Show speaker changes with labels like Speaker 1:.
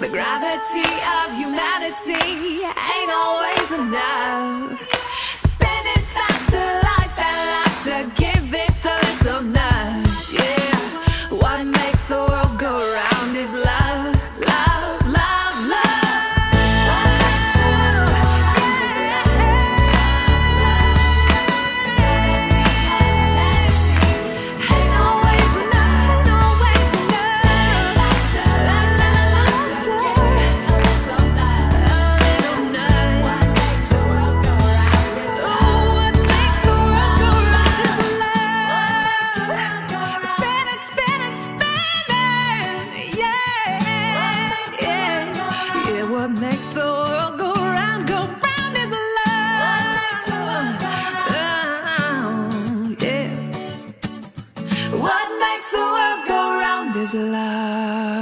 Speaker 1: The gravity of humanity ain't always enough. What makes the world go round, go round is love. Down, yeah. What makes the world go round is love.